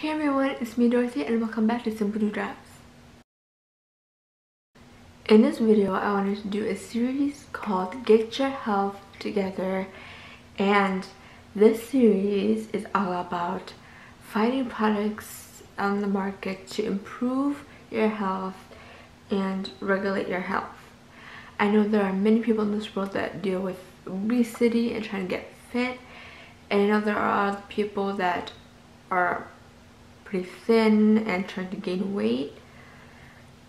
Hey everyone, it's me Dorothy and welcome back to Simple Dewdrops. In this video, I wanted to do a series called Get Your Health Together and this series is all about finding products on the market to improve your health and regulate your health. I know there are many people in this world that deal with obesity and trying to get fit and I know there are people that are pretty thin and trying to gain weight.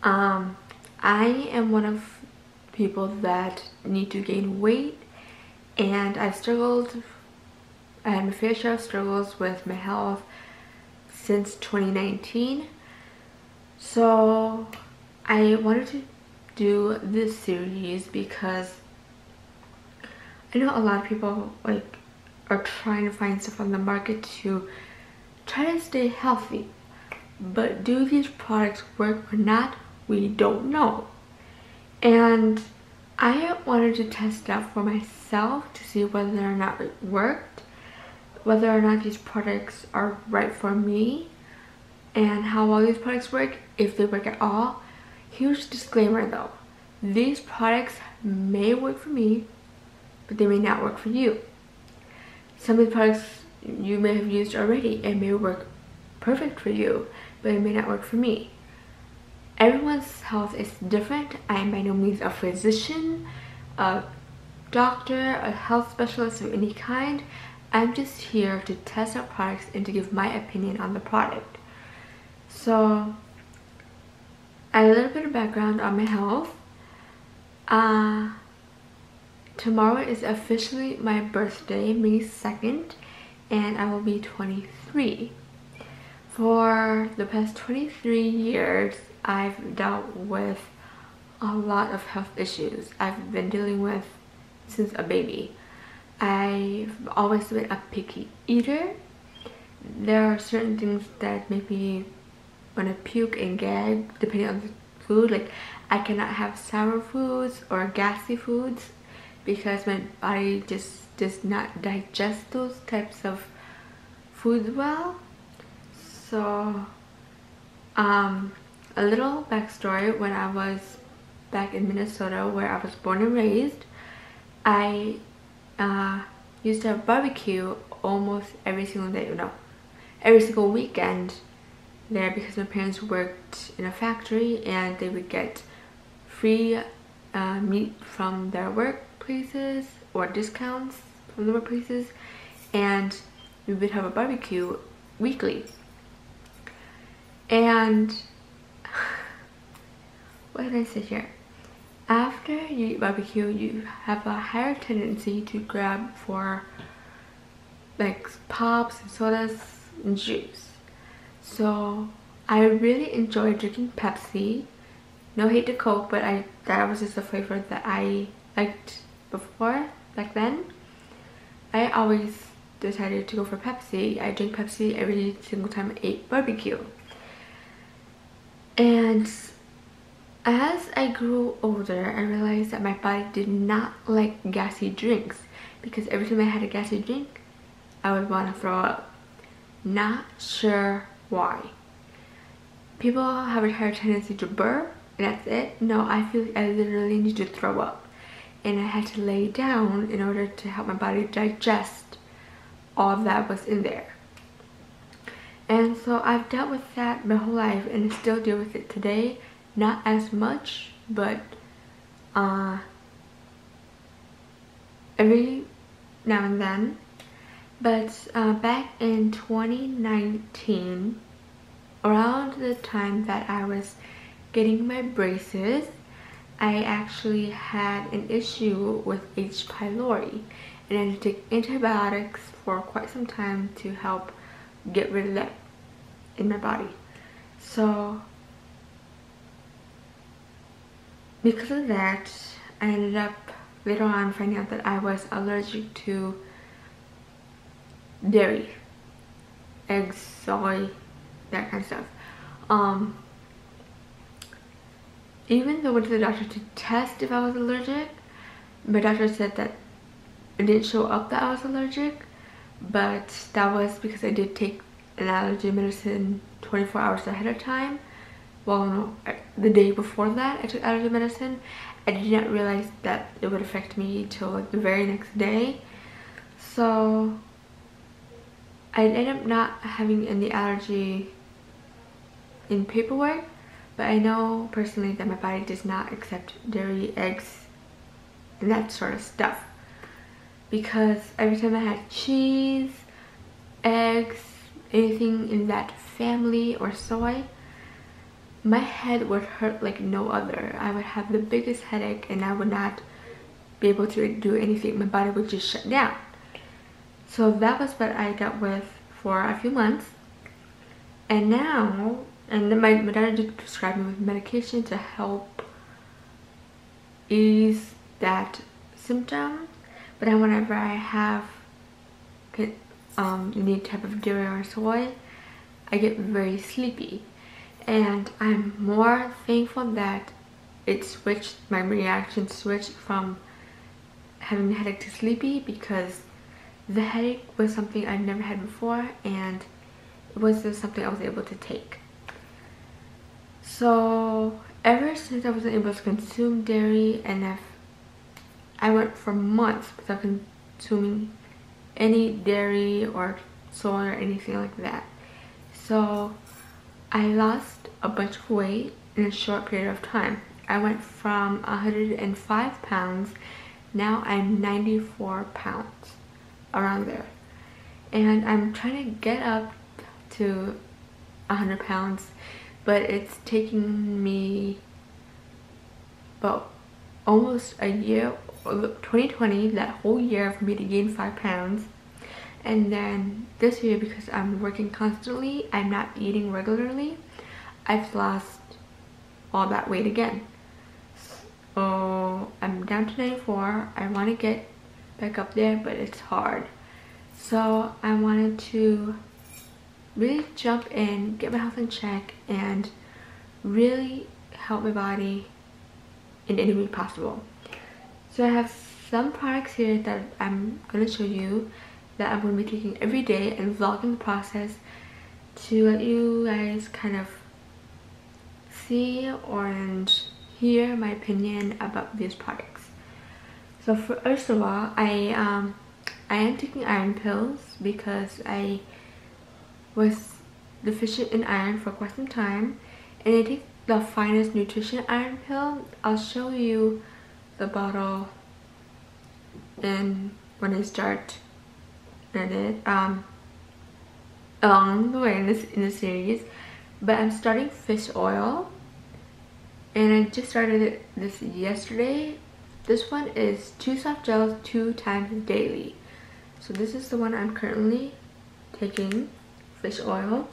Um, I am one of people that need to gain weight and I've struggled, I had my fair share of struggles with my health since 2019. So I wanted to do this series because I know a lot of people like are trying to find stuff on the market to try to stay healthy. But do these products work or not? We don't know. And I wanted to test it out for myself to see whether or not it worked, whether or not these products are right for me, and how well these products work, if they work at all. Huge disclaimer though, these products may work for me, but they may not work for you. Some of the products you may have used already It may work perfect for you, but it may not work for me. Everyone's health is different. I am by no means a physician, a doctor, a health specialist of any kind. I'm just here to test out products and to give my opinion on the product. So, a little bit of background on my health. Uh, tomorrow is officially my birthday, May 2nd and I will be 23. For the past 23 years, I've dealt with a lot of health issues I've been dealing with since a baby. I've always been a picky eater. There are certain things that make me want to puke and gag depending on the food. Like I cannot have sour foods or gassy foods because my body just does not digest those types of food well. So, um, a little backstory when I was back in Minnesota where I was born and raised, I uh, used to have barbecue almost every single day, no, every single weekend there because my parents worked in a factory and they would get free uh, meat from their workplaces or discounts from the workplaces and we would have a barbecue weekly. And what did I say here? After you eat barbecue you have a higher tendency to grab for like pops and sodas and juice. So I really enjoy drinking Pepsi. No hate to Coke but I that was just a flavor that I liked before back then I always decided to go for Pepsi. I drink Pepsi every single time I ate barbecue. And as I grew older, I realized that my body did not like gassy drinks because every time I had a gassy drink, I would want to throw up. Not sure why. People have a higher tendency to burp and that's it. No, I feel like I literally need to throw up and I had to lay down in order to help my body digest all that was in there. And so I've dealt with that my whole life and still deal with it today. Not as much, but uh, every now and then. But uh, back in 2019, around the time that I was getting my braces, I actually had an issue with H. pylori and I had to take antibiotics for quite some time to help get rid of that in my body. So because of that, I ended up later on finding out that I was allergic to dairy, eggs, soy, that kind of stuff. Um, even though I went to the doctor to test if I was allergic, my doctor said that it didn't show up that I was allergic, but that was because I did take an allergy medicine 24 hours ahead of time. Well, no, the day before that I took allergy medicine. I did not realize that it would affect me till like the very next day. So I ended up not having any allergy in paperwork, but I know personally that my body does not accept dairy, eggs, and that sort of stuff. Because every time I had cheese, eggs, anything in that family or soy, my head would hurt like no other. I would have the biggest headache and I would not be able to do anything. My body would just shut down. So that was what I dealt with for a few months. And now, and then my, my doctor did prescribe me with medication to help ease that symptom. But then whenever I have um, any type of dairy or soy, I get very sleepy and I'm more thankful that it switched, my reaction switched from having a headache to sleepy because the headache was something I've never had before and it wasn't something I was able to take. So ever since I wasn't able to consume dairy and I've, I went for months without consuming any dairy or soy or anything like that. So I lost a bunch of weight in a short period of time. I went from 105 pounds, now I'm 94 pounds, around there. And I'm trying to get up to 100 pounds, but it's taking me about almost a year, 2020, that whole year for me to gain 5 pounds. And then this year because I'm working constantly I'm not eating regularly I've lost all that weight again. So I'm down to 94 I want to get back up there but it's hard. So I wanted to really jump in get my health in check and really help my body in any way possible so I have some products here that I'm going to show you that I'm going to be taking every day and vlogging the process to let you guys kind of see or and hear my opinion about these products. So first of all, I um, I am taking iron pills because I was deficient in iron for quite some time. And I take the finest nutrition iron pill. I'll show you the bottle and when I start it um, along the way in this in the series. But I'm starting fish oil. And I just started this yesterday. This one is two soft gels two times daily. So this is the one I'm currently taking fish oil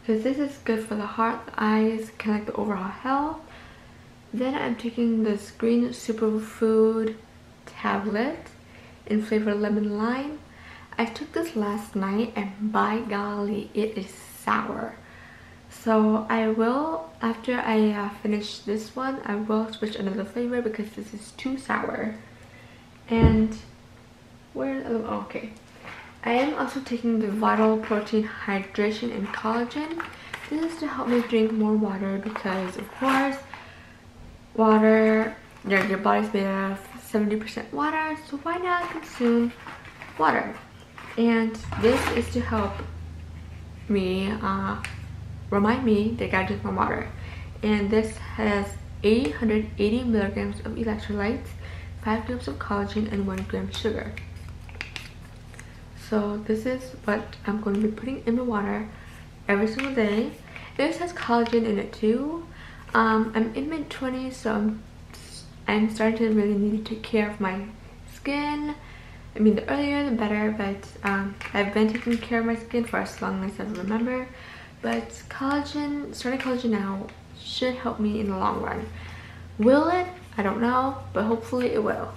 because this is good for the heart the eyes kind of like the overall health then I'm taking this green superfood tablet in flavor lemon lime. I took this last night and by golly, it is sour. So I will, after I uh, finish this one, I will switch another flavor because this is too sour. And where, oh, okay. I am also taking the Vital Protein Hydration and Collagen. This is to help me drink more water because of course, water, your, your body's made of 70% water, so why not consume water? And this is to help me, uh, remind me that I gotta drink more water. And this has 880 milligrams of electrolytes, 5 grams of collagen, and 1 gram sugar. So this is what I'm going to be putting in the water every single day. This has collagen in it too. Um, I'm in mid 20s, so I'm I'm starting to really need to take care of my skin. I mean, the earlier the better, but um, I've been taking care of my skin for as long as I remember. But collagen, starting collagen now should help me in the long run. Will it? I don't know, but hopefully it will.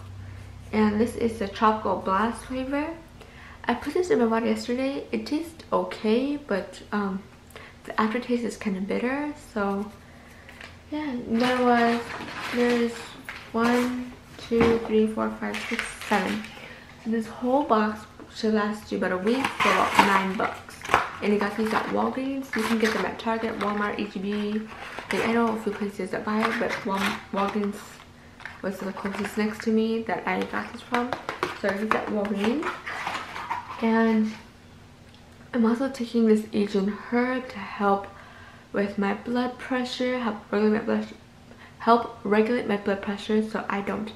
And this is the Tropical Blast flavor. I put this in my water yesterday. It tastes okay, but um, the aftertaste is kind of bitter. So yeah, there was, there's one, two, three, four, five, six, seven. This whole box should last you about a week for about nine bucks. and I got these at Walgreens. You can get them at Target, Walmart, HEB. Like, I know a few places that buy it, but Walgreens was the closest next to me that I got this from. So I got Walgreens. And I'm also taking this Asian herb to help with my blood pressure, help regulate my blood help regulate my blood pressure so I don't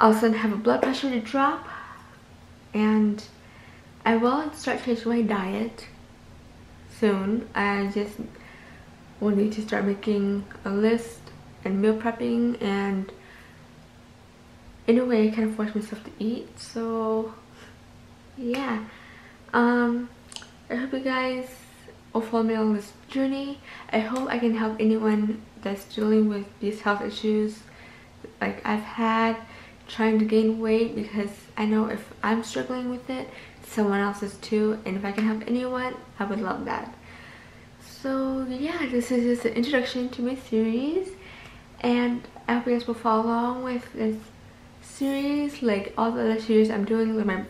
all of a sudden have a blood pressure to drop and I will start changing my diet soon. I just will need to start making a list and meal prepping and in a way I kind of force myself to eat so yeah. Um I hope you guys will follow me on this journey. I hope I can help anyone that's dealing with these health issues like I've had trying to gain weight because I know if I'm struggling with it someone else is too and if I can help anyone I would love that. So yeah this is just an introduction to my series and I hope you guys will follow along with this series like all the other series I'm doing with my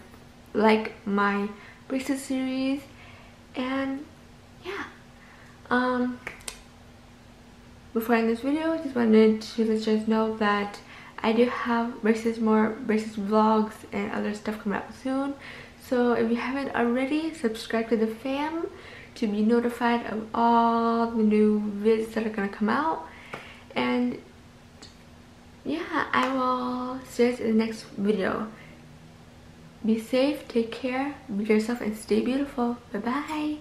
like my braces series and yeah. Um before I end this video I just wanted to let you guys know that I do have braces more braces vlogs and other stuff coming up soon. So if you haven't already subscribe to the fam to be notified of all the new vids that are gonna come out. And yeah, I will see you guys in the next video. Be safe, take care, be yourself, and stay beautiful. Bye-bye.